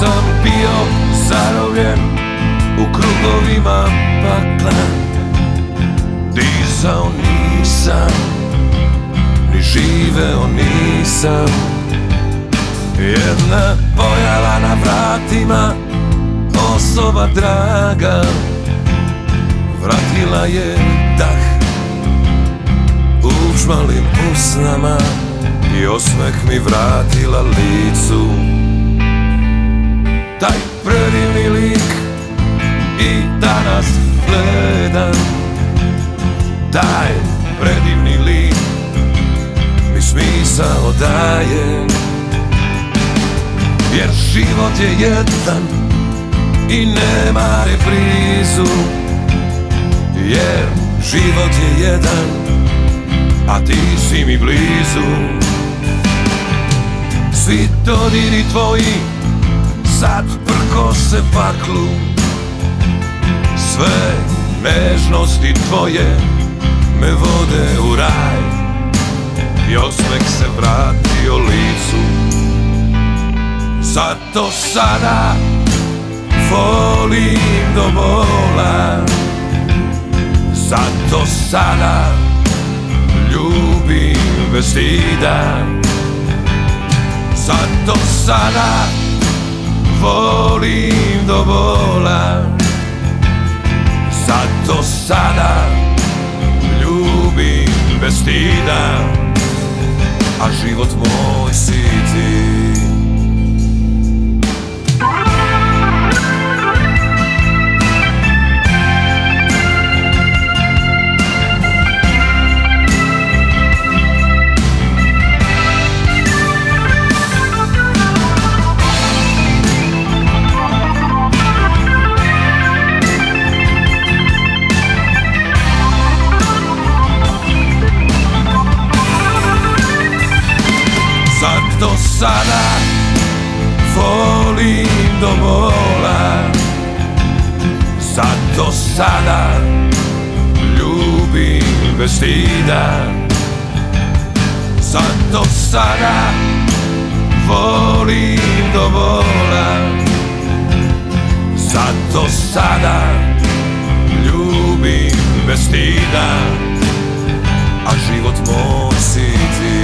sam bio zarovljen u krugovima pakla. Disao nisam, ni živeo nisam. Jedna pojava na vratima, osoba draga. Vratila je dah učmalim usnama I osmeh mi vratila licu predivni lik. Mi smisao daje Jer život je jedan i nema reprizu. Jer život je jedan, a ti si mi blizu. Svi dodiri tvoji sad se paklu. Sve nežnosti tvoje me vode u raj. I osmeh se vratio licu. Zato sada volim do bola. Zato sada ljubim bez stida. Zato sada volim do bola A život moj si sada volim do bola Zato sada ljubim bez stida. Zato sada volim do bola Zato sada ljubim bez stida. A život moj si